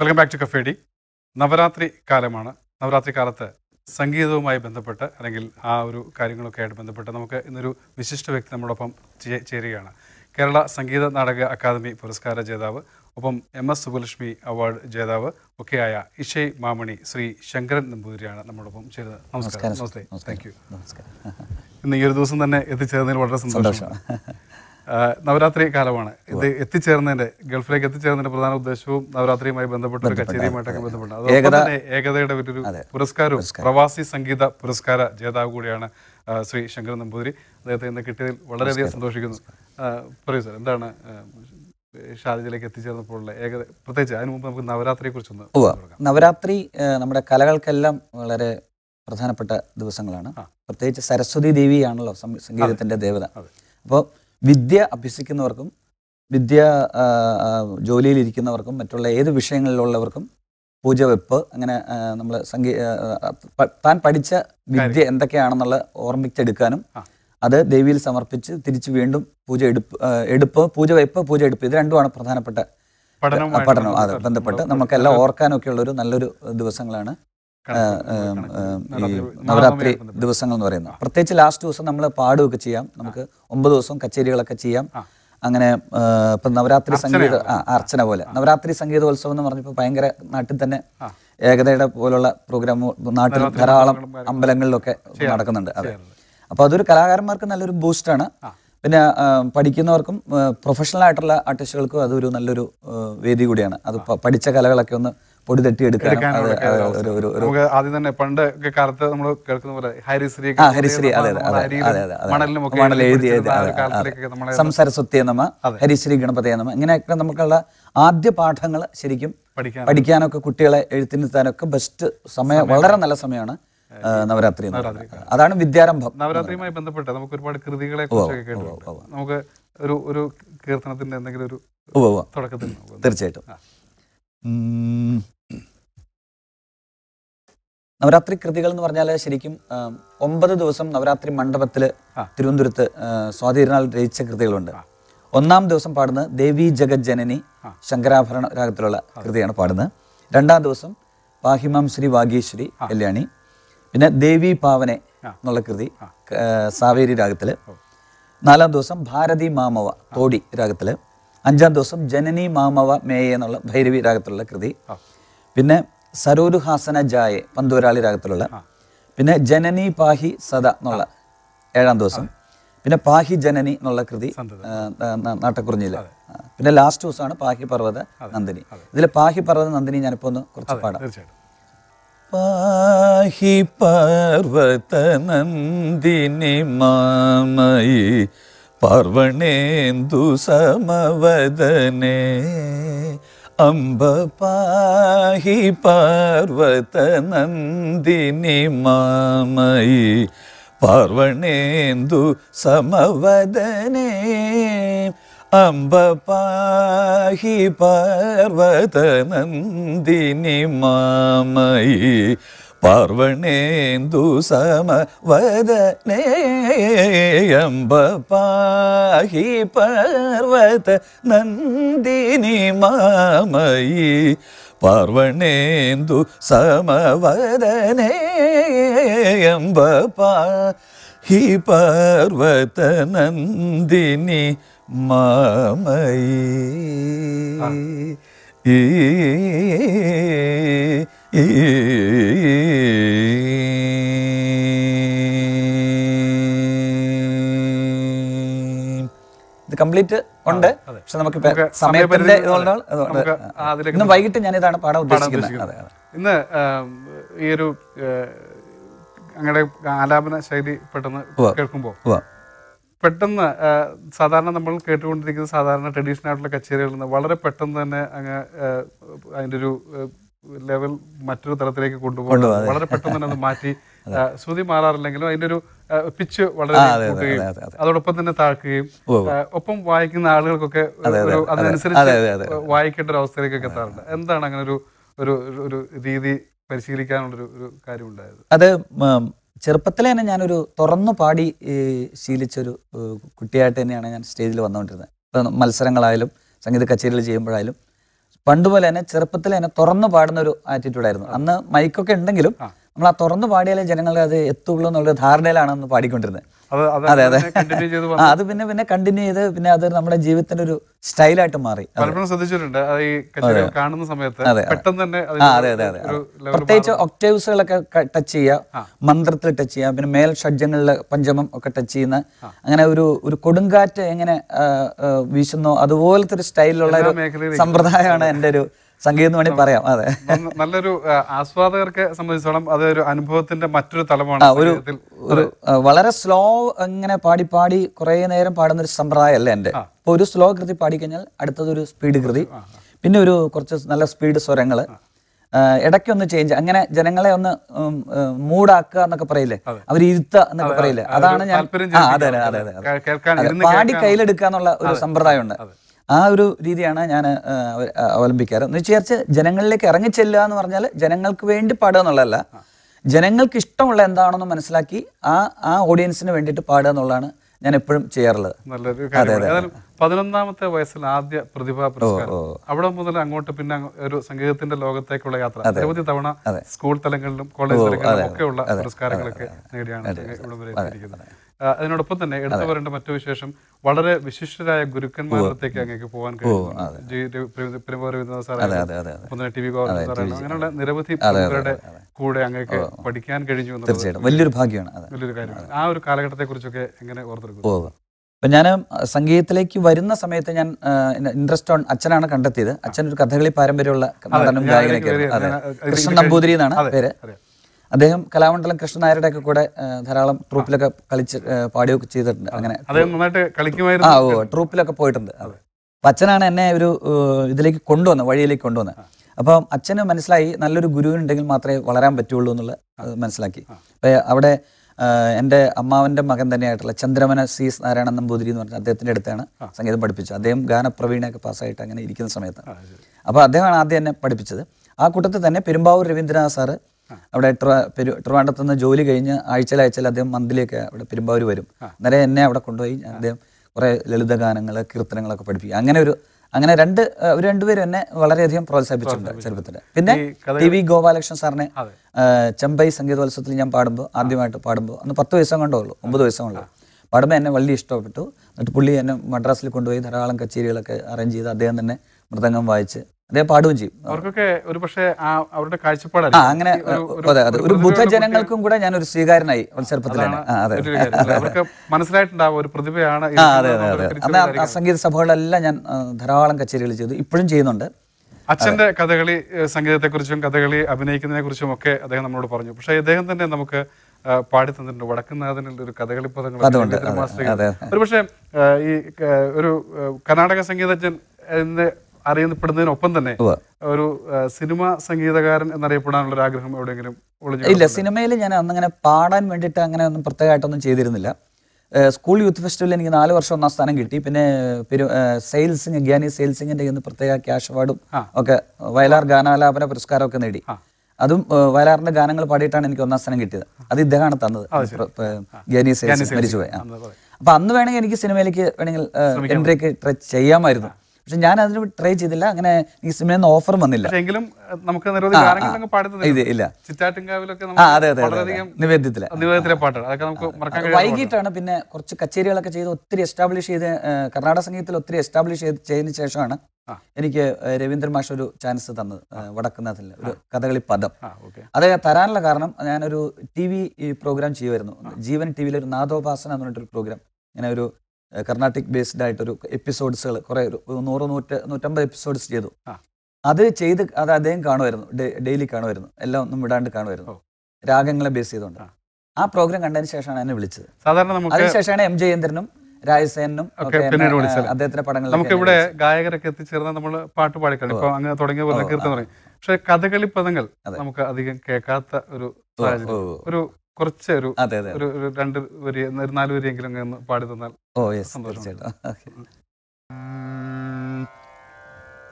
Welcome back to cafe D Navaratri കാലമാണ്. നവരാത്രി കാലത്ത് സംഗീതവുമായി ബന്ധപ്പെട്ട് അല്ലെങ്കിൽ ആ ഒരു കാര്യങ്ങളൊക്കെ ആയിട്ട് ബന്ധപ്പെട്ട് നമുക്ക് ഇന്നൊരു വിശിഷ്ട വ്യക്തി നമ്മളോടൊപ്പം ചേരുകയാണ്. കേരള സംഗീത നാടക അക്കാദമി പുരസ്കാര ജേതാവ് ഒപ്പം എം എസ് സുബലക്ഷ്മി അവാർഡ് ജേതാവ് ഒക്കെയായ ഇഷയ് മാമണി ശ്രീ ശങ്കരൻ നമ്പൂതിരിയാണ് നമ്മളോടൊപ്പം ചേരുന്നത്. നമസ്കാരം. നമസ്തേ. Thank you. ഇന്ന് ഈ ഒരു ദിവസം തന്നെ എത്തിച്ചേർന്നതിൽ വളരെ സന്തോഷമാണ് നവരാത്രി കാലമാണ്. ഇത് എത്തിച്ചേർന്നതിന്റെ ഗൾഫിലേക്ക് എത്തിച്ചേർന്നതിന്റെ പ്രധാന ഉദ്ദേശവും നവരാത്രിയുമായി ബന്ധപ്പെട്ട ഒരു കച്ചേരിയുമായിട്ടൊക്കെ ബന്ധപ്പെട്ട ഏകതയുടെ ഒരു പുരസ്കാരവും പ്രവാസി സംഗീത പുരസ്കാര ജേതാവ് കൂടിയാണ് ശ്രീ ശങ്കരൻ നമ്പൂതിരി. അദ്ദേഹത്തെ ഇന്ന് കിട്ടിയതിൽ വളരെയധികം സന്തോഷിക്കുന്നു. പറയൂ സാർ എന്താണ് ഷാർജയിലേക്ക് എത്തിച്ചേർന്നപ്പോഴുള്ള ഏകത പ്രത്യേകിച്ച് അതിനു മുമ്പ് നമുക്ക് നവരാത്രിയെ കുറിച്ചൊന്ന് നവരാത്രി നമ്മുടെ കലകൾക്കെല്ലാം വളരെ പ്രധാനപ്പെട്ട ദിവസങ്ങളാണ്. പ്രത്യേകിച്ച് സരസ്വതി ദേവിയാണല്ലോ സംഗീതത്തിന്റെ ദേവത. അപ്പോൾ വിദ്യ അഭ്യസിക്കുന്നവർക്കും വിദ്യ ജോലിയിലിരിക്കുന്നവർക്കും മറ്റുള്ള ഏത് വിഷയങ്ങളിലുള്ളവർക്കും പൂജ വെപ്പ് അങ്ങനെ നമ്മൾ സംഗീ താൻ പഠിച്ച വിദ്യ എന്തൊക്കെയാണെന്നുള്ള ഓർമ്മിച്ചെടുക്കാനും അത് ദേവിയിൽ സമർപ്പിച്ച് തിരിച്ച് വീണ്ടും പൂജ എടുപ്പ് എടുപ്പ് പൂജ വെപ്പ് പൂജ എടുപ്പ് ഇത് രണ്ടുമാണ് പ്രധാനപ്പെട്ട പഠനം അതെ ബന്ധപ്പെട്ട് നമുക്കെല്ലാം ഓർക്കാനൊക്കെ ഉള്ള ഒരു നല്ലൊരു ദിവസങ്ങളാണ്. നവരാത്രി- ദിവസങ്ങൾ എന്ന് പറയുന്നത്. പ്രത്യേകിച്ച് ലാസ്റ്റ് ദിവസം നമ്മൾ പാടുകയൊക്കെ ചെയ്യാം. നമുക്ക് ഒമ്പത് ദിവസം കച്ചേരികളൊക്കെ ചെയ്യാം. അങ്ങനെ ഇപ്പം നവരാത്രി സംഗീത. അർച്ചന പോലെ. നവരാത്രി സംഗീതോത്സവം എന്ന് പറഞ്ഞപ്പോൾ ഭയങ്കര നാട്ടിൽ തന്നെ. ഏകതയുടെ പോലുള്ള പ്രോഗ്രാം നാട്ടിൽ ധാരാളം അമ്പലങ്ങളിലൊക്കെ നടക്കുന്നുണ്ട്. അതെ. അപ്പോൾ അതൊരു കലാകാരന്മാർക്ക് നല്ലൊരു ബൂസ്റ്റാണ്. പിന്നെ പഠിക്കുന്നവർക്കും പ്രൊഫഷണൽ ആയിട്ടുള്ള ആർട്ടിസ്റ്റുകൾക്കും അതൊരു നല്ലൊരു വേദി കൂടിയാണ്. അത് പഠിച്ച കലകളൊക്കെ ഒന്ന് പൊടി തട്ടി ഒരു ആദ്യം തന്നെ പണ്ട് ഒക്കെ കാലത്ത് നമ്മൾ കേൾക്കുന്ന പോലെ ഹരിശ്രീ ഹരിശ്രീ അതെ അതെ മണൽ എഴുതി സംസാര സംസരസ്വത്യ നമ ഹരിശ്രീ ഗണപതയ നമ. ഇങ്ങനെയൊക്കെ നമുക്കുള്ള ആദ്യ പാഠങ്ങൾ ശരിക്കും പഠിക്കാനൊക്കെ. കുട്ടികളെ എഴുത്തിനിരുത്താനൊക്കെ ബെസ്റ്റ് സമയം വളരെ നല്ല സമയമാണ് നവരാത്രി അതാണ് വിദ്യാരംഭം. നവരാത്രിയുമായി ബന്ധപ്പെട്ട് നമുക്ക് ഒരുപാട് കൃതികളെ നമുക്ക് ഒരു ഒരു കീർത്തനത്തിന്റെ എന്തെങ്കിലും ഒരു. തുടക്കത്തിൽ തീർച്ചയായിട്ടും. നവരാത്രി കൃതികൾ എന്ന് പറഞ്ഞാൽ ശരിക്കും ഒമ്പത് ദിവസം നവരാത്രി മണ്ഡപത്തിൽ. തിരുവനന്തപുരത്ത് സ്വാതിരനാൾ രചിച്ച കൃതികളുണ്ട്. ഒന്നാം ദിവസം പാടുന്നത് ദേവി ജഗത് ജനനി ശങ്കരാഭരണ രാഗത്തിലുള്ള കൃതിയാണ് പാടുന്നത്. രണ്ടാം ദിവസം വാഹിമാം ശ്രീ വാഗീശ്വരി കല്യാണി. പിന്നെ ദേവി പാവനെ എന്നുള്ള കൃതി സാവേരി രാഗത്തിൽ. നാലാം ദിവസം ഭാരതി മാമവ തോടി രാഗത്തിൽ. അഞ്ചാം ദിവസം ജനനി മാമവ മേയ എന്നുള്ള ഭൈരവി രാഗത്തിലുള്ള കൃതി. പിന്നെ സരോരുഹാസന ജായെ പന്തുവരാളി രാഗത്തിലുള്ള. പിന്നെ ജനനി പാഹി സദ എന്നുള്ള ഏഴാം ദിവസം. പിന്നെ പാഹി ജനനി എന്നുള്ള കൃതി സന്തത. ആ, ന- നാട്ടക്കുറിഞ്ഞിൽ. ആ. പിന്നെ ലാസ്റ്റ് ദിവസമാണ് പാഹി പർവത നന്ദിനി. ഇതിൽ പാഹി പർവത നന്ദിനി ഞാനിപ്പോ ഒന്ന് കുറച്ച് പാടാം. പാഹി പർവത നന്ദിനി മാമയി പർവണേന്ദു സമവദനെ അംബ പാഹി പർവതനന്ദിനി മാമയി പർവണേന്ദു സമവദനെ അംബ പാഹി പർവതനന്ദിനി മാമയി പർവണേന്ദു സമവദനേ അംബ പാഹി പർവത നന്ദിനി മാമയി പർവണേന്ദു സമവദനേ അംബ പാഹി പർവത നന്ദിനി മാമയി ഈ ഈ ഇത് കംപ്ലീറ്റ് ഉണ്ട്. പക്ഷെ നമുക്ക് സമയത്തിന്റെ ഇന്ന് വൈകിട്ട് ഞാൻ ഇതാണ് പാടാൻ ഉദ്ദേശിക്കുന്നത്. ഇന്ന് ഈ ഒരു അങ്ങടെ ആലാപന ശൈലി പെട്ടെന്ന്. കേൾക്കുമ്പോൾ പെട്ടെന്ന് സാധാരണ നമ്മൾ കേട്ടുകൊണ്ടിരിക്കുന്ന സാധാരണ ട്രഡീഷണൽ ആയിട്ടുള്ള കച്ചേരികളിൽ നിന്ന് വളരെ പെട്ടെന്ന് തന്നെ അങ്ങ് അതിന്റെ അതിന്റെ ഒരു ലെവൽ മറ്റൊരു തലത്തിലേക്ക് കൊണ്ടുപോകും വളരെ പെട്ടെന്ന് തന്നെ അത് മാറ്റി ശ്രുതി മാറാറില്ലെങ്കിലും അതിന്റെ ഒരു പിച്ച് വളരെ കൂട്ടുകയും. അതോടൊപ്പം തന്നെ താഴ്ക്കുകയും ഒപ്പം വായിക്കുന്ന ആളുകൾക്കൊക്കെ ഒരു അതെ. അതിനനുസരിച്ച് അതെ, അതെ, അതെ. വായിക്കേണ്ട ഒരു അവസ്ഥയിലേക്കൊക്കെ എത്താറുണ്ട് എന്താണ് അങ്ങനെ ഒരു ഒരു ഒരു- രീതി പരിശീലിക്കാനുള്ളൊരു ഒരു കാര്യം ഉണ്ടായത് അത് ചെറുപ്പത്തിൽ ചെറുപ്പത്തിലെ തന്നെ ഞാനൊരു തുറന്നു പാടി ശീലിച്ചൊരു കുട്ടിയായിട്ട് തന്നെയാണ് ഞാൻ സ്റ്റേജിൽ വന്നുകൊണ്ടിരുന്നത് മത്സരങ്ങളായാലും സംഗീത കച്ചേരികൾ ചെയ്യുമ്പോഴായാലും പണ്ട് പോലെ തന്നെ ചെറുപ്പത്തിൽ തന്നെ തുറന്നു പാടുന്ന ഒരു ആറ്റിറ്റ്യൂഡായിരുന്നു അന്ന് മൈക്കൊക്കെ ഉണ്ടെങ്കിലും നമ്മൾ ആ തുറന്നു പാടിയാലേ ജനങ്ങൾക്ക് അത് എത്തുള്ളൂ എന്നുള്ള ധാരണയിലാണ് അന്ന് പാടിക്കൊണ്ടിരുന്നത്. അത് അത് അതെ, പിന്നെ പിന്നെ കണ്ടിന്യൂ ചെയ്ത് പിന്നെ അത് നമ്മുടെ ജീവിതത്തിന്റെ ഒരു സ്റ്റൈലായിട്ട് മാറി. ശ്രദ്ധിച്ചിട്ടുണ്ട്. കാണുന്ന സമയത്ത്. പെട്ടെന്ന് തന്നെ അതെ അതെ പ്രത്യേകിച്ച് ഒക്ടേവ്സുകളൊക്കെ ടച്ച് ചെയ്യുക. മന്ത്രത്തിൽ ടച്ച് ചെയ്യുക. പിന്നെ മേൽ ഷഡ്ജങ്ങളിലെ പഞ്ചമം ഒക്കെ ടച്ച് ചെയ്യുന്ന. അങ്ങനെ ഒരു ഒരു കൊടുങ്കാറ്റ് എങ്ങനെ വീശുന്നോ അതുപോലത്തെ ഒരു സ്റ്റൈലിലുള്ള ഒരു സമ്പ്രദായമാണ് എന്റെ ഒരു സംഗീതം എന്ന് വേണമെങ്കിൽ പറയാം അതെ. നല്ലൊരു ആസ്വാദകർക്ക് സംബന്ധിച്ചോളം അത് ഒരു അനുഭവത്തിന്റെ മറ്റൊരു തലമാണ് ഒരു ഒരു വളരെ സ്ലോ ഇങ്ങനെ പാടി പാടി കുറേ നേരം പാടുന്ന ഒരു സമ്പ്രദായമല്ല എന്റെ? ഇപ്പോൾ ഒരു സ്ലോ കൃതി പാടിക്കഴിഞ്ഞാൽ അടുത്തത് ഒരു സ്പീഡ് കൃതി. പിന്നെ ഒരു കുറച്ച് നല്ല സ്പീഡ് സ്വരങ്ങൾ ഇടയ്ക്കൊന്ന് ചേഞ്ച് അങ്ങനെ ജനങ്ങളെ ഒന്ന് മൂടാക്കുക എന്നൊക്കെ പറയില്ലേ? അവർ ഇരുത്തുക എന്നൊക്കെ പറയില്ലേ? അതാണ് ഞാൻ അതെ അതെ, പാടി കയ്യിലെടുക്കുക എന്നുള്ള ഒരു സമ്പ്രദായമുണ്ട്. ആ ഒരു രീതിയാണ് ഞാൻ അവലംബിക്കാറ്. എന്ന് വിചാരിച്ച് ജനങ്ങളിലേക്ക് ഇറങ്ങിച്ചെല്ലുക എന്ന് പറഞ്ഞാൽ ജനങ്ങൾക്ക് വേണ്ടി പാടുക എന്നുള്ളതല്ല. ജനങ്ങൾക്ക് ഇഷ്ടമുള്ള എന്താണെന്ന് മനസ്സിലാക്കി ആ ആ ഓഡിയൻസിന് വേണ്ടിയിട്ട് പാടുക എന്നുള്ളതാണ് ഞാൻ എപ്പോഴും ചെയ്യാറുള്ളത്. നല്ലൊരു പതിനൊന്നാമത്തെ വയസ്സിൽ ആദ്യ പ്രതിഭാ പുരസ്കാരം. അവിടെ മുതൽ അങ്ങോട്ട് പിന്നെ ഒരു സംഗീതത്തിന്റെ ലോകത്തേക്കുള്ള യാത്ര. നിരവധി തവണ സ്കൂൾ തലങ്ങളിലും കോളേജ് തലങ്ങളിലും ഒക്കെയുള്ള പുരസ്കാരങ്ങളൊക്കെ നേടിയാണ് ഇവിടെ വരെ അതിനോടൊപ്പം തന്നെ എടുത്തു പറയേണ്ട മറ്റു വിശേഷം വളരെ വിശിഷ്ടരായ ഗുരുക്കന്മാരത്തേക്ക് അങ്ങേക്ക് പോകാൻ കഴിയും തന്നെ ടി വി അങ്ങനെയുള്ള നിരവധി പ്രമുഖരുടെ കൂടെ അങ്ങേക്ക് പഠിക്കാൻ കഴിഞ്ഞു തീർച്ചയായിട്ടും. വലിയൊരു ഭാഗ്യമാണ്. വലിയൊരു കാര്യമാണ് ആ ഒരു കാലഘട്ടത്തെ കുറിച്ചൊക്കെ എങ്ങനെ ഓർത്തെടുക്കുന്നു? അപ്പം ഞാൻ സംഗീതത്തിലേക്ക് വരുന്ന സമയത്ത് ഞാൻ ഇൻട്രസ്റ്റ് ഓൺ അച്ഛനാണ് കണ്ടെത്തിയത്. അച്ഛൻ ഒരു കഥകളി പാരമ്പര്യമുള്ള നടനും ഗായകനൊക്കെ കൃഷ്ണൻ നമ്പൂതിരി എന്നാണ് പേര്. അദ്ദേഹം കലാമണ്ഡലം കൃഷ്ണനായരുടെ ഒക്കെ കൂടെ ധാരാളം ട്രൂപ്പിലൊക്കെ കളിച്ച് പാടിയൊക്കെ പാടുകയൊക്കെ ചെയ്തിട്ടുണ്ട്. അങ്ങനെ ആ ഓ ട്രൂപ്പിലൊക്കെ പോയിട്ടുണ്ട്. അപ്പൊ അച്ഛനാണ് എന്നെ ഒരു ഇതിലേക്ക് കൊണ്ടുവന്നത് വഴിയിലേക്ക് കൊണ്ടുവന്നത്. അപ്പം അച്ഛന് മനസ്സിലായി നല്ലൊരു ഗുരുവിനുണ്ടെങ്കിൽ മാത്രമേ വളരാൻ പറ്റുള്ളൂ എന്നുള്ളത് മനസ്സിലാക്കി. അപ്പം അവിടെ എന്റെ അമ്മാവന്റെ മകൻ തന്നെയായിട്ടുള്ള ചന്ദ്രമന സി എസ് നാരായണൻ നമ്പൂതിരി എന്ന് പറഞ്ഞ അദ്ദേഹത്തിന്റെ അടുത്താണ് സംഗീതം പഠിപ്പിച്ചത്. അദ്ദേഹം ഗാനപ്രവീണയൊക്കെ പാസ്സായിട്ട് അങ്ങനെ ഇരിക്കുന്ന സമയത്താണ് അപ്പോൾ അദ്ദേഹമാണ് ആദ്യം എന്നെ പഠിപ്പിച്ചത്. ആ കൂട്ടത്തിൽ തന്നെ പെരുമ്പാവൂർ രവീന്ദ്രനാഥ് സാറ് അവിടെ പെരു ട്രിവാൻഡ്രത്ത് നിന്ന് ജോലി കഴിഞ്ഞ് ആഴ്ചയിൽ ആഴ്ചയിൽ അദ്ദേഹം മന്തിലേക്ക് അവിടെ പെരുമ്പാവൂർ വരും. അന്നേരം എന്നെ അവിടെ കൊണ്ടുപോയി അദ്ദേഹം കുറേ ലളിതഗാനങ്ങൾ കീർത്തനങ്ങളൊക്കെ പഠിപ്പിക്കും. അങ്ങനെ ഒരു അങ്ങനെ രണ്ട് ഒരു രണ്ടുപേരും എന്നെ വളരെയധികം പ്രോത്സാഹിപ്പിച്ചിട്ടുണ്ട് ചെറുപ്പത്തിൽ പിന്നെ ടി വി ഗോപാലകൃഷ്ണൻ സാറിനെ ചെമ്പൈ സംഗീതോത്സവത്തിൽ ഞാൻ പാടുമ്പോൾ ആദ്യമായിട്ട് പാടുമ്പോൾ അന്ന് പത്ത് വയസ്സം കൊണ്ടേ ഉള്ളൂ ഒമ്പത് വയസ്സം കൊള്ളൂ പാടുമ്പോൾ എന്നെ വലിയ ഇഷ്ടപ്പെട്ടു. എന്നിട്ട് പുള്ളി എന്നെ മദ്രാസിൽ കൊണ്ടുപോയി ധാരാളം കച്ചേരികളൊക്കെ അറേഞ്ച് ചെയ്ത് അദ്ദേഹം തന്നെ മൃദംഗം വായിച്ച് അദ്ദേഹം പാടുകയും ചെയ്യും. അവർക്കൊക്കെ ഒരു പക്ഷേ അവരുടെ ആ അങ്ങനെ അതെ അതെ. ഒരു ബുദ്ധജനങ്ങൾക്കും കൂടെ ഞാൻ ഒരു സ്വീകാരനായി ചെറുപ്പത്തിലാണ് അതെ. മനസ്സിലായിട്ടുണ്ടാവും ഒരു പ്രതിഭയാണ് അതെ സംഗീത സഭകളെല്ലാം ഞാൻ ധാരാളം കച്ചേരികൾ ചെയ്തു. ഇപ്പോഴും ചെയ്യുന്നുണ്ട്. അച്ഛന്റെ കഥകളി സംഗീതത്തെക്കുറിച്ചും കഥകളി അഭിനയിക്കുന്നതിനെ കുറിച്ചും ഒക്കെ അദ്ദേഹം നമ്മളോട് പറഞ്ഞു. പക്ഷേ അദ്ദേഹം തന്നെ നമുക്ക് പാടി തന്നിട്ടുണ്ട്. വടക്കുന്നാഥനുള്ള ഒരു കഥകളി പദങ്ങൾ ഒരു പക്ഷേ ഈ ഒരു കർണാടക സംഗീതജ്ഞൻ എന്ന് അറിയപ്പെടുന്നതിനൊപ്പം തന്നെ ഒരു സിനിമ സംഗീതകാരൻ എന്നറിയപ്പെടാനുള്ള ഒരു ആഗ്രഹം എവിടെയെങ്കിലും ഇല്ല സിനിമയിൽ ഞാൻ അന്നങ്ങനെ പാടാൻ വേണ്ടിയിട്ട് അങ്ങനെ ഒന്നും പ്രത്യേകമായിട്ടൊന്നും ചെയ്തിരുന്നില്ല. സ്കൂൾ യൂത്ത് ഫെസ്റ്റിവലിൽ എനിക്ക് നാല് വർഷം ഒന്നാം സ്ഥാനം കിട്ടി. പിന്നെ പെരു സെയിൽസിങ് ഗ്യാനി സെയിൽസിങ്ങിന്റെ ഇന്ന് പ്രത്യേക ക്യാഷ് അവാർഡും ഒക്കെ വയലാർ ഗാനാലാപന പുരസ്കാരമൊക്കെ നേടി. അതും വയലാറിന്റെ ഗാനങ്ങൾ പാടിയിട്ടാണ് എനിക്ക് ഒന്നാം സ്ഥാനം കിട്ടിയത്. അത് ഇദ്ദേഹമാണ് തന്നത്. ഗ്യാനി സെയിൽസ് മരിച്ചുപോയി. അപ്പൊ അന്ന് വേണമെങ്കിൽ എനിക്ക് സിനിമയിലേക്ക് വേണമെങ്കിൽ ട്രൈ ചെയ്യാമായിരുന്നു. പക്ഷെ ഞാൻ അതിന് ട്രൈ ചെയ്തില്ല. അങ്ങനെ ഈ സിനിമയിൽ നിന്ന് ഓഫർ വന്നില്ല. എങ്കിലും നമുക്ക് ഇത് ഇല്ല. നിവേദ്യത്തിൽ. വൈകിട്ടാണ് പിന്നെ കുറച്ച് കച്ചേരികളൊക്കെ ചെയ്ത് ഒത്തിരി എസ്റ്റാബ്ലിഷ് ചെയ്ത് കർണാടക സംഗീതത്തിൽ ഒത്തിരി എസ്റ്റാബ്ലിഷ് ചെയ്ത് ചെയ്തതിന് ശേഷമാണ് എനിക്ക് രവീന്ദ്ര രവീന്ദ്രൻ മാഷ് ഒരു ചാൻസ് തന്നത് വടക്കുന്നതിൽ വടക്കുന്നാഥിൽ ഒരു കഥകളി പദം. അത് തരാനുള്ള കാരണം ഞാനൊരു ടി വി പ്രോഗ്രാം ചെയ്യുമായിരുന്നു ജീവൻ ടി വിയിൽ ഒരു നാദോപാസന എന്ന് പറഞ്ഞിട്ടൊരു പ്രോഗ്രാം ഇങ്ങനെ ഒരു കർണാട്ടിക് ബേസ്ഡ് ആയിട്ടൊരു എപ്പിസോഡ്സുകൾ കുറേ ഒരു നൂറ് നൂറ്റ നൂറ്റമ്പത് എപ്പിസോഡ്സ് ചെയ്തു. അത് ചെയ്ത് അത് അദ്ദേഹം കാണുമായിരുന്നു ഡെയിലി കാണുമായിരുന്നു എല്ലാം ഒന്നും വിടാണ്ട് കാണുമായിരുന്നു. രാഗങ്ങളെ ബേസ് ചെയ്തുകൊണ്ട്. ആ. പ്രോഗ്രാം കണ്ടതിന് ശേഷമാണ് എന്നെ വിളിച്ചത്. സാധാരണ അതിനുശേഷമാണ് എം. ജയേന്ദ്രനും രാജസേനും അദ്ദേഹത്തിന്റെ പടങ്ങൾ നമുക്ക് ഇവിടെ ഗായകരൊക്കെ എത്തിച്ചേർന്ന് നമ്മൾ പാട്ട് പാടിക്കാണ് ഇപ്പൊ അങ്ങ് തുടങ്ങിയ പോലെ കീർത്തനം പറയും പക്ഷെ കഥകളി പദങ്ങൾ നമുക്ക് അധികം കേൾക്കാത്ത ഒരു ഒരു കുറച്ച് ഒരു അതെ അതെ. ഒരു ഒരു രണ്ട് വരി ഒരു നാല് വരിയെങ്കിലും അങ്ങ് ഒന്ന് പാടി തന്നാൽ ഓ യെസ്. തീർച്ചയായിട്ടും.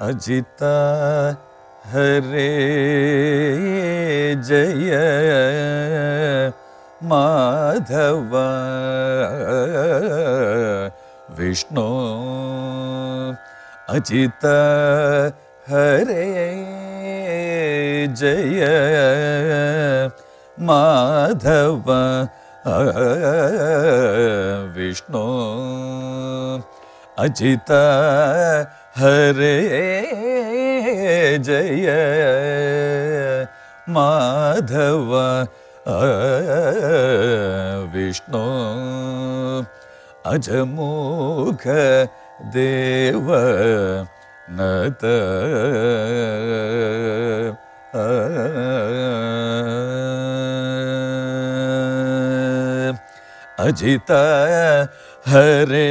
അജിത ഹരേ ജയ മാധവ വിഷ്ണു അജിത ഹരേ ജയ മാധവ വിഷ്ണു അജിത ഹരേ ജയ മാധവ വിഷ്ണു അജമുഖ ദേവ നത അജിത ഹരേ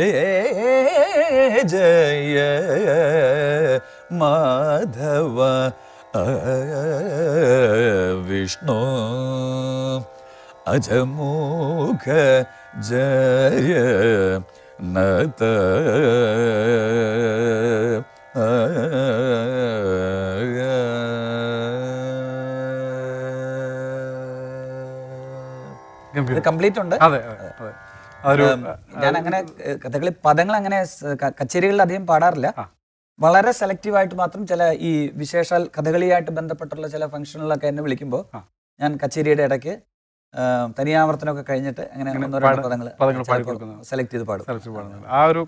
ജയ മാധവ വിഷ്ണു അജമുഖ ജയ നത കംപ്ലീറ്റ് ഉണ്ട്? അതെ. ഞാൻ അങ്ങനെ കഥകളി പദങ്ങൾ അങ്ങനെ കച്ചേരികളിൽ അധികം പാടാറില്ല. വളരെ സെലക്റ്റീവ് ആയിട്ട് മാത്രം ചില ഈ വിശേഷാൽ കഥകളിയായിട്ട് ബന്ധപ്പെട്ടുള്ള ചില ഫംഗ്ഷനുകളൊക്കെ എന്നെ വിളിക്കുമ്പോൾ ഞാൻ കച്ചേരിയുടെ ഇടയ്ക്ക് തനിയാവർത്തനമൊക്കെ കഴിഞ്ഞിട്ട് അങ്ങനെ പദങ്ങൾ. സെലക്ട് ചെയ്ത് പാടും. ആ ഒരു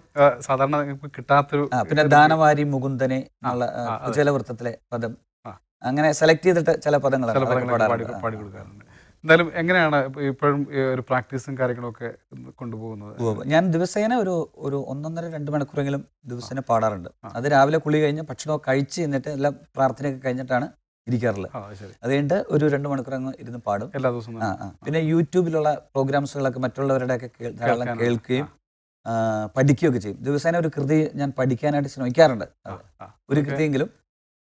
സാധാരണ കിട്ടാത്തൊരു പിന്നെ ദാനവാരി മുകുന്ദനെ ഉള്ള ചില വൃത്തത്തിലെ പദം. അങ്ങനെ സെലക്ട് ചെയ്തിട്ട് ചില പദങ്ങൾ പാടി കൊടുക്കാറുണ്ട് എന്തായാലും എങ്ങനെയാണ് ഇപ്പോഴും ഒരു പ്രാക്ടീസും കാര്യങ്ങളൊക്കെ കൊണ്ടുപോകുന്നത്? ഞാൻ ദിവസേന ഒരു ഒരു ഒന്നൊന്നര രണ്ട് മണിക്കൂറെങ്കിലും ദിവസേന പാടാറുണ്ട്. അത് രാവിലെ കുളി കഴിഞ്ഞ് ഭക്ഷണമൊക്കെ കഴിച്ച് എന്നിട്ട് എല്ലാം പ്രാർത്ഥനയൊക്കെ കഴിഞ്ഞിട്ടാണ് ഇരിക്കാറുള്ളത്. അത് കഴിഞ്ഞിട്ട് ഒരു രണ്ട് മണിക്കൂർ അങ്ങ് ഇരുന്ന് പാടും. എല്ലാ ദിവസവും ആ പിന്നെ യൂട്യൂബിലുള്ള പ്രോഗ്രാംസുകളൊക്കെ മറ്റുള്ളവരുടെയൊക്കെ ഒക്കെ ധാരാളം കേൾക്കുകയും പഠിക്കുകയൊക്കെ ചെയ്യും. ദിവസേന ഒരു കൃതി ഞാൻ പഠിക്കാനായിട്ട് ശ്രമിക്കാറുണ്ട്. ഒരു കൃതിയെങ്കിലും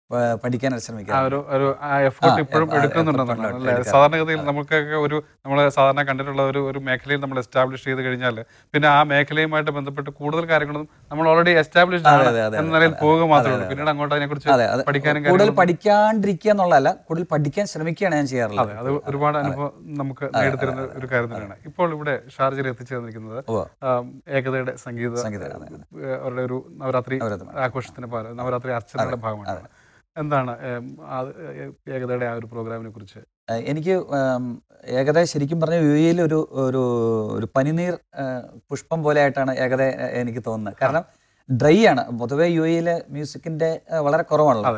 ആ, പഠിക്കാനായിട്ട് ഒരു ഒരു എഫേർട്ട് ഇപ്പോഴും എടുക്കുന്നുണ്ടെന്നാണ്. സാധാരണഗതിയിൽ നമുക്കൊക്കെ ഒരു നമ്മൾ സാധാരണ കണ്ടിട്ടുള്ള ഒരു ഒരു മേഖലയിൽ നമ്മൾ എസ്റ്റാബ്ലിഷ് ചെയ്ത് കഴിഞ്ഞാൽ പിന്നെ ആ മേഖലയുമായിട്ട് ബന്ധപ്പെട്ട് കൂടുതൽ കാര്യങ്ങളും നമ്മൾ ഓൾറെഡി എസ്റ്റാബ്ലിഷ് എന്ന നിലയിൽ പോവുക മാത്രമേ. പിന്നീട് അങ്ങോട്ട് അതിനെക്കുറിച്ച് അതെ അതെ പഠിക്കാനും കൂടുതൽ പഠിക്കാണ്ടിരിക്കുക എന്നുള്ളതല്ല കൂടുതൽ പഠിക്കാൻ ശ്രമിക്കുകയാണ് ഞാൻ ചെയ്യാറുള്ളത്. അതെ ഒരുപാട് അനുഭവം നമുക്ക് നേടിത്തരുന്ന ഒരു കാര്യം തന്നെയാണ്. ഇപ്പോൾ ഇവിടെ ഷാർജയിൽ എത്തിച്ചേർന്നിരിക്കുന്നത് ഏകതയുടെ സംഗീത സംഗീതമാണ് അവരുടെ ഒരു നവരാത്രി. ആഘോഷത്തിന്റെ ഭാഗം നവരാത്രി അർച്ചനയുടെ ഭാഗമായിട്ടാണ്. എന്താണ് ഏകതയുടെ ആ ഒരു പ്രോഗ്രാമിനെ കുറിച്ച്? എനിക്ക് ഏകത ശരിക്കും പറഞ്ഞ യു എയിൽ ഒരു ഒരു ഒരു പനിനീർ പുഷ്പം പോലെ ആയിട്ടാണ് ഏകത എനിക്ക് തോന്നുന്നത്. കാരണം ഡ്രൈ ആണ്. പൊതുവെ യു എയിലെ മ്യൂസിക്കിന്റെ വളരെ കുറവാണല്ലോ.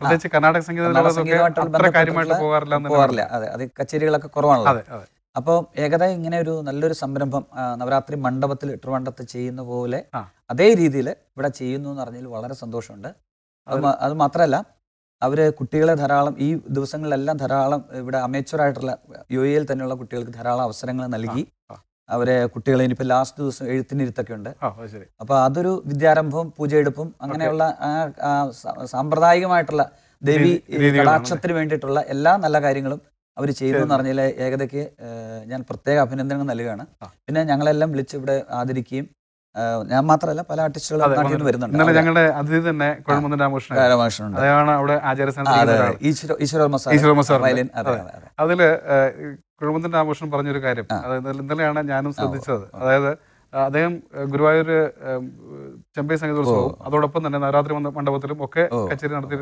പ്രത്യേകിച്ച് കർണാടക സംഗീതമായിട്ടുള്ള പോകാറില്ല അതെ അത് കച്ചേരികളൊക്കെ കുറവാണല്ലോ. അപ്പോൾ ഏകത ഇങ്ങനെ ഒരു നല്ലൊരു സംരംഭം നവരാത്രി മണ്ഡപത്തിൽ ട്രിവാണ്ടത്ത് ചെയ്യുന്ന പോലെ അതേ രീതിയിൽ ഇവിടെ ചെയ്യുന്നു എന്ന് പറഞ്ഞതിൽ വളരെ സന്തോഷമുണ്ട്. അത് മാത്രമല്ല അവർ കുട്ടികളെ ധാരാളം ഈ ദിവസങ്ങളിലെല്ലാം ധാരാളം ഇവിടെ അമേച്ചറായിട്ടുള്ള യു എയിൽ തന്നെയുള്ള കുട്ടികൾക്ക് ധാരാളം അവസരങ്ങൾ നൽകി. അവരെ കുട്ടികളെ ഇനിയിപ്പോൾ ലാസ്റ്റ് ദിവസം എഴുത്തിനിരുത്തൊക്കെ ഉണ്ട് അപ്പോൾ അതൊരു വിദ്യാരംഭവും പൂജയെടുപ്പും അങ്ങനെയുള്ള ആ സാമ്പ്രദായികമായിട്ടുള്ള ദേവി കടാക്ഷത്തിന് വേണ്ടിയിട്ടുള്ള എല്ലാ നല്ല കാര്യങ്ങളും അവർ ചെയ്തു എന്ന് പറഞ്ഞാൽ ഏകതയ്ക്ക് ഞാൻ പ്രത്യേക അഭിനന്ദനങ്ങൾ നൽകുകയാണ്. പിന്നെ ഞങ്ങളെല്ലാം വിളിച്ച് ഇവിടെ ആദരിക്കുകയും ഞാൻ മാത്രമല്ല പല ആർട്ടിസ്റ്റുകളും നാട്ടിൽ നിന്ന് വരുന്നുണ്ട്. ഇന്നലെ ഞങ്ങളുടെ അതിഥി തന്നെ കുഴമന്ദൻ രാമകൃഷ്ണൻ. രാമകൃഷ്ണനുണ്ട്. അദ്ദേഹമാണ് അവിടെ ആചാര്യസ്ഥാനത്ത് അതിൽ ഏഹ്, കുഴമന്ദൻ രാമകൃഷ്ണൻ പറഞ്ഞൊരു കാര്യം. ആ. ഇന്നലെയാണ് ഞാനും ശ്രദ്ധിച്ചത്. അതായത് അദ്ദേഹം ഗുരുവായൂർ ചെമ്പൈ സംഗീതോത്സവവും അതോടൊപ്പം തന്നെ നവരാത്രി മണ്ഡ- മണ്ഡപത്തിലും ഒക്കെ കച്ചേരി നടത്തി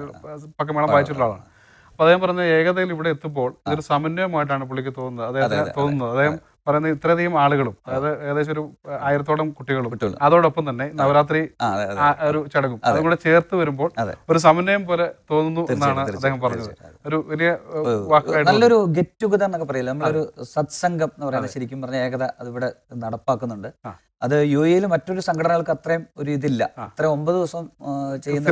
പക്കമേളം വായിച്ചിട്ടുള്ള ആളാണ്. അപ്പൊ അദ്ദേഹം പറഞ്ഞ ഏകതയിൽ ഇവിടെ എത്തുമ്പോൾ ഇതൊരു സമന്വയമായിട്ടാണ് പുള്ളിക്ക് തോന്നുന്നത്. അദ്ദേഹത്തിന് തോന്നുന്നത്. അദ്ദേഹം പറയുന്ന ഇത്രയധികം ആളുകളും അതായത് ഏകദേശം ഒരു ആയിരത്തോളം കുട്ടികളും അതോടൊപ്പം തന്നെ നവരാത്രി ഒരു ചടങ്ങും അതും. കൂടെ ചേർത്ത് വരുമ്പോൾ ഒരു സമന്വയം പോലെ തോന്നുന്നു എന്നാണ് അദ്ദേഹം പറഞ്ഞത്. ഒരു വലിയ നല്ലൊരു ഗെറ്റ് ടുഗദർ എന്നൊക്കെ പറയില്ല? നമ്മളൊരു സത്സംഗം എന്ന് പറയുന്നത് ശരിക്കും പറഞ്ഞ ഏകത അതിവിടെ നടപ്പാക്കുന്നുണ്ട്. അത് യു എയിൽ മറ്റൊരു സംഘടനകൾക്ക് അത്രയും ഒരു ഇതില്ല. അത്ര ഒമ്പത് ദിവസം ചെയ്യുന്നുണ്ട്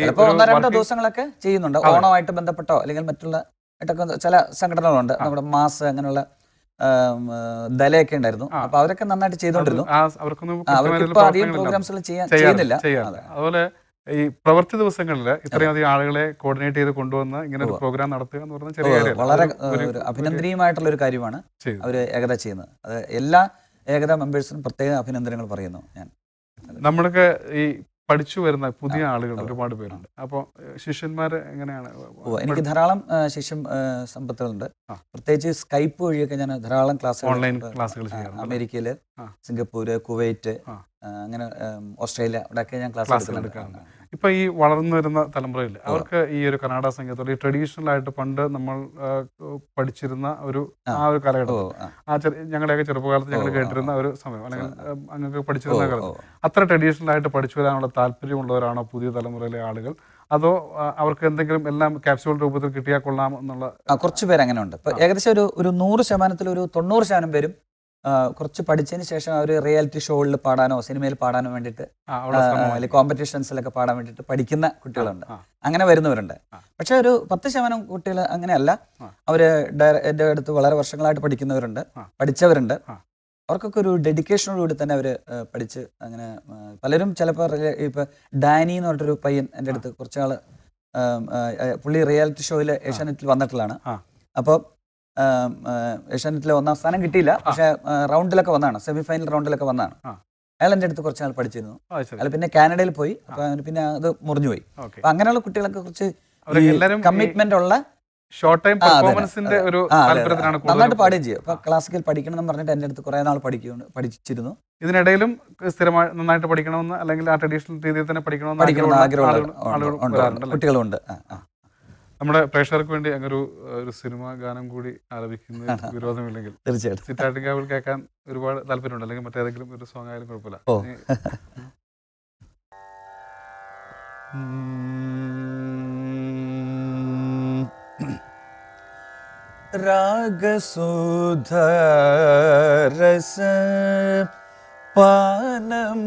ചിലപ്പോൾ ഒന്നോ രണ്ടോ ദിവസങ്ങളൊക്കെ ചെയ്യുന്നുണ്ട്. ഓണമായിട്ട് ബന്ധപ്പെട്ടോ അല്ലെങ്കിൽ മറ്റുള്ള ആയിട്ടൊക്കെ ചില സംഘടനകളുണ്ട്. നമ്മുടെ മാസ് അങ്ങനെയുള്ള ദലയൊക്കെ ഉണ്ടായിരുന്നു. അപ്പൊ അവരൊക്കെ നന്നായിട്ട് ചെയ്തോണ്ടിരുന്നു ആ അവർക്കൊന്നും ആ, അവർക്ക് കൃത്യമായിട്ടുള്ള ഇപ്പൊ അധികം പ്രോഗ്രാംസ് ചെയ്യാൻ ചെയ്യുന്നില്ല. അതുപോലെ ഈ പ്രവൃത്തി ദിവസങ്ങളിൽ ഇത്രയും അധികം ആളുകളെ കോർഡിനേറ്റ് ചെയ്ത് കൊണ്ടുവന്ന് ഇങ്ങനെ ഒരു പ്രോഗ്രാം നടത്തുക എന്ന് പറഞ്ഞാൽ ചെറിയ. വളരെ അഭിനന്ദനീയമായിട്ടുള്ള ഒരു കാര്യമാണ് അവർ അവർ ഏകത ചെയ്യുന്നത്. അത് എല്ലാ ഏകത മെമ്പേഴ്സിനും പ്രത്യേക അഭിനന്ദനങ്ങൾ പറയുന്നു ഞാൻ. നമ്മളൊക്കെ ഈ പഠിച്ചു വരുന്ന പുതിയ ആളുകൾ ഒരുപാട് പേരുണ്ട്. അപ്പോൾ ശിഷ്യന്മാര് എങ്ങനെയാണ്? എനിക്ക് ധാരാളം ശിഷ്യ സമ്പത്തുകളുണ്ട്. പ്രത്യേകിച്ച് സ്കൈപ്പ് വഴിയൊക്കെ ഞാൻ ധാരാളം ക്ലാസ് ഓൺലൈൻ ക്ലാസ്സുകൾ ചെയ്യാറുണ്ട് അമേരിക്കയിൽ. സിംഗപ്പൂര് കുവൈറ്റ് അങ്ങനെ ഓസ്ട്രേലിയ അവിടെയൊക്കെ ഞാൻ ക്ലാസ് എടുക്കാറുണ്ട്. ഇപ്പൊ ഈ വളർന്നു വരുന്ന തലമുറയിൽ അവർക്ക് ഈ ഒരു കർണാടക സംഗീതത്തോട് ഈ ട്രഡീഷണൽ ആയിട്ട് പണ്ട് നമ്മൾ പഠിച്ചിരുന്ന ഒരു ആ. ഒരു കാലഘട്ടം ആ, ചെറിയ ഞങ്ങളുടെയൊക്കെ ചെറുപ്പകാലത്ത് ഞങ്ങൾ കേട്ടിരുന്ന ഒരു സമയം അല്ലെങ്കിൽ അങ്ങനെ പഠിച്ചിരുന്ന കാലത്ത്. അത്ര ട്രഡീഷണൽ ആയിട്ട് പഠിച്ചു വരാനുള്ള താല്പര്യമുള്ളവരാണോ പുതിയ തലമുറയിലെ ആളുകൾ? അതോ അവർക്ക് എന്തെങ്കിലും എല്ലാം ക്യാപ്സ്യൂൾ രൂപത്തിൽ കിട്ടിയാൽ കൊള്ളാം എന്നുള്ള കുറച്ച് പേര് അങ്ങനെ ഉണ്ട് ഏകദേശം ഒരു ഒരു നൂറ് ശതമാനത്തിൽ ഒരു തൊണ്ണൂറ് ശതമാനം പേരും കുറച്ച് പഠിച്ചതിന് ശേഷം അവർ റിയാലിറ്റി ഷോകളിൽ പാടാനോ സിനിമയിൽ പാടാനോ വേണ്ടിയിട്ട് അല്ലെങ്കിൽ കോമ്പറ്റീഷൻസിലൊക്കെ പാടാൻ വേണ്ടിയിട്ട് പഠിക്കുന്ന കുട്ടികളുണ്ട്. അങ്ങനെ വരുന്നവരുണ്ട്. പക്ഷെ ഒരു പത്ത് ശതമാനം കുട്ടികൾ അങ്ങനെയല്ല. അവർ എന്റെ അടുത്ത് വളരെ വർഷങ്ങളായിട്ട് പഠിക്കുന്നവരുണ്ട് പഠിച്ചവരുണ്ട്. അവർക്കൊക്കെ ഒരു ഡെഡിക്കേഷനോടുകൂടി തന്നെ അവർ പഠിച്ച് അങ്ങനെ പലരും ചിലപ്പോൾ ഇപ്പൊ ഡാനി എന്ന് പറഞ്ഞിട്ടൊരു പയ്യൻ എന്റെ അടുത്ത് കുറച്ചാൾ പുള്ളി റിയാലിറ്റി ഷോയിൽ ഏഷ്യാനെറ്റിൽ വന്നിട്ടുള്ളതാണ്. അപ്പോൾ ഏഷ്യാനെറ്റിൽ ഒന്നാം സ്ഥാനം കിട്ടിയില്ല. പക്ഷെ റൗണ്ടിലൊക്കെ വന്നാണ്. സെമി ഫൈനൽ റൗണ്ടിലൊക്കെ വന്നാണ്. അയാൾ എന്റെ അടുത്ത് കുറച്ച് നാൾ പഠിച്ചിരുന്നു. അയാൾ പിന്നെ കാനഡയിൽ പോയി. അപ്പൊ പിന്നെ അത് മുറിഞ്ഞുപോയി. പോയി അപ്പൊ അങ്ങനെയുള്ള കുട്ടികളൊക്കെ കുറിച്ച് കമ്മിറ്റ്മെന്റ് ഉള്ള ഷോർട്ട് ടൈം പെർഫോമൻസിന്റെ ഒരു. നന്നായിട്ട് പാടുകയും ചെയ്യും. അപ്പൊ ക്ലാസിക്കൽ പഠിക്കണം എന്ന് പറഞ്ഞിട്ട് എന്റെ അടുത്ത് കുറെ നാൾ പഠിക്കുന്നു പഠിച്ചിരുന്നു. ഇതിനിടയിലും സ്ഥിരമായി നന്നായിട്ട് പഠിക്കണമെന്ന് അല്ലെങ്കിൽ ആ ട്രഡീഷണൽ രീതിയിൽ തന്നെ പഠിക്കണമെന്ന് പഠിക്കണം ആഗ്രഹമുള്ള കുട്ടികളുണ്ട്. നമ്മുടെ പ്രേക്ഷകർക്ക് വേണ്ടി അങ്ങനെ ഒരു ഒരു സിനിമ ഗാനം കൂടി ആലപിക്കുന്ന വിരോധമില്ലെങ്കിൽ തീർച്ചയായിട്ടും. സിറ്റാട്ടിക്കാവിൽ കേൾക്കാൻ ഒരുപാട് താല്പര്യമുണ്ട്. അല്ലെങ്കിൽ മറ്റേതെങ്കിലും ഒരു സോങ് ആയാലും കുഴപ്പമില്ല. രാഗസൂധ രസ രാഗസുധരസ പാനമുജേസി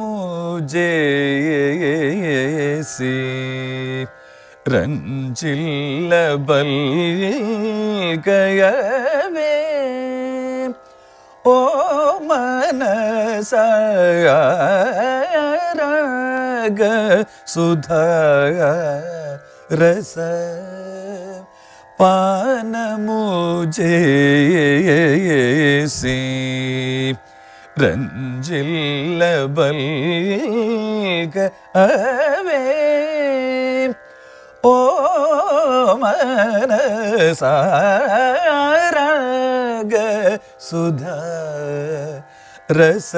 രഞ്ജില്ലബൽ ഗയവേ. ഓ മനസ രാഗ സുധ രസ. പാനമുജേസി രഞ്ജില്ലബൽ അവേ ഓ മനസാരഗ സുധ രസ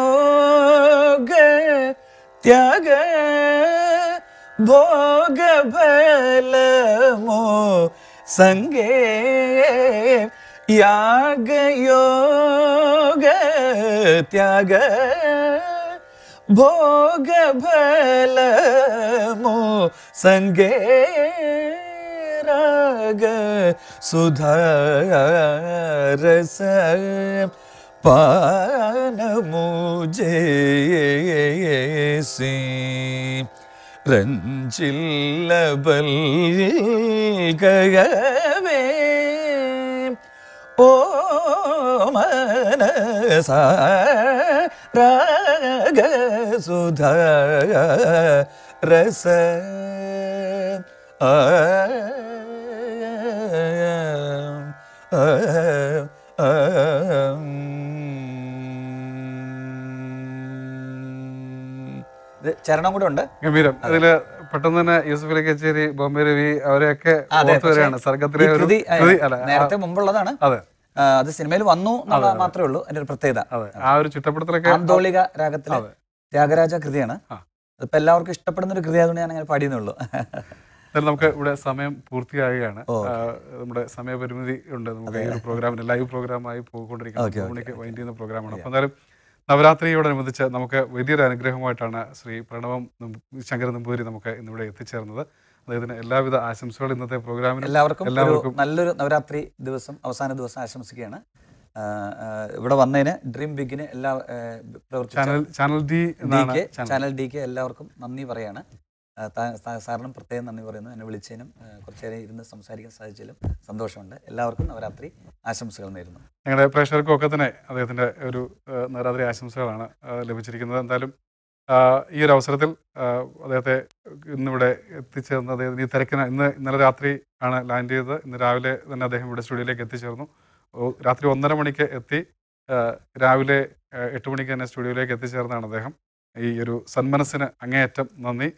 യാഗയോഗ ത്യാഗ भोगबलमो सङ्गे यागयोग त्याग भोग भ मो सङ्गे राग सुधरसारि പാനമുജേസി രഞ്ജില്ലബൽ ഗയവേ ഓ മനസ രാഗ സുധ ചരണം കൂടെ ഉണ്ട്. ഗംഭീരം. അതിൽ പെട്ടെന്ന് തന്നെ യൂസഫ് അലി കച്ചേരി ബോംബെ രവി അവരെയൊക്കെ സർഗത്തിലെ നേരത്തെ മുമ്പുള്ളതാണ്. അതെ. അത് സിനിമയിൽ വന്നു എന്നുള്ള മാത്രമേ ഉള്ളൂ അതിന്റെ ഒരു പ്രത്യേകത. ആ ഒരു ചിട്ടപ്പെടുത്തലൊക്കെ ആന്തോളിക രാഗത്തിലെ രാഗരാജ ത്യാഗരാജ കൃതിയാണ്. അതിപ്പോ എല്ലാവർക്കും ഇഷ്ടപ്പെടുന്ന ഒരു കൃതി ആയതുകൊണ്ട് ഞാൻ അങ്ങനെ പാടിയെന്നുള്ളൂ നമുക്ക് ഇവിടെ സമയം പൂർത്തിയാകുകയാണ് നമ്മുടെ സമയപരിമിതി ഉണ്ട്. നമുക്ക് ഈ ഒരു പ്രോഗ്രാമിന് ലൈവ് പ്രോഗ്രാമായി പോയിക്കൊണ്ടിരിക്കുന്നത് മണിക്ക് വൈൻഡ് ചെയ്യുന്ന പ്രോഗ്രാമാണ്. അപ്പോൾ എന്തായാലും നവരാത്രിയോടനുബന്ധിച്ച് നമുക്ക് വലിയൊരു അനുഗ്രഹമായിട്ടാണ് ശ്രീ പ്രണവം ശങ്കര നമ്പൂതിരി നമുക്ക് ഇന്നിവിടെ എത്തിച്ചേർന്നത്. അദ്ദേഹത്തിന് എല്ലാവിധ ആശംസകളും ഇന്നത്തെ പ്രോഗ്രാമിന്. എല്ലാവർക്കും എല്ലാവർക്കും നല്ലൊരു നവരാത്രി ദിവസം അവസാന ദിവസം ആശംസിക്കുകയാണ്. ഇവിടെ വന്നതിന് ഡ്രീം ബിഗിന് എല്ലാ ചാനൽ ഡി ചാനൽ. ഡിക്ക് എല്ലാവർക്കും നന്ദി പറയാണ്. സാറിനും പ്രത്യേകം നന്ദി പറയുന്നു. എന്നെ വിളിച്ചതിനും കുറച്ചു നേരം ഇരുന്ന് സംസാരിക്കാൻ സാധിച്ചാലും സന്തോഷമുണ്ട്. എല്ലാവർക്കും നവരാത്രി ആശംസകൾ നേരുന്നു. ഞങ്ങളുടെ പ്രേക്ഷകർക്കും ഒക്കെ തന്നെ അദ്ദേഹത്തിന്റെ ഒരു നവരാത്രി ആശംസകളാണ് ലഭിച്ചിരിക്കുന്നത്. എന്തായാലും ഈ ഒരു അവസരത്തിൽ അദ്ദേഹത്തെ ഇന്നിവിടെ എത്തിച്ചേർന്ന് അദ്ദേഹത്തിന് ഈ തിരക്കിന് ഇന്ന് ഇന്നലെ രാത്രി ആണ് ലാൻഡ് ചെയ്തത്. ഇന്ന് രാവിലെ തന്നെ അദ്ദേഹം ഇവിടെ സ്റ്റുഡിയോയിലേക്ക് എത്തിച്ചേർന്നു. രാത്രി ഒന്നര മണിക്ക് എത്തി രാവിലെ എട്ട് മണിക്ക് തന്നെ സ്റ്റുഡിയോയിലേക്ക് എത്തിച്ചേർന്നാണ് അദ്ദേഹം. ഈ ഒരു സന്മനസ്സിന് അങ്ങേയറ്റം നന്ദി.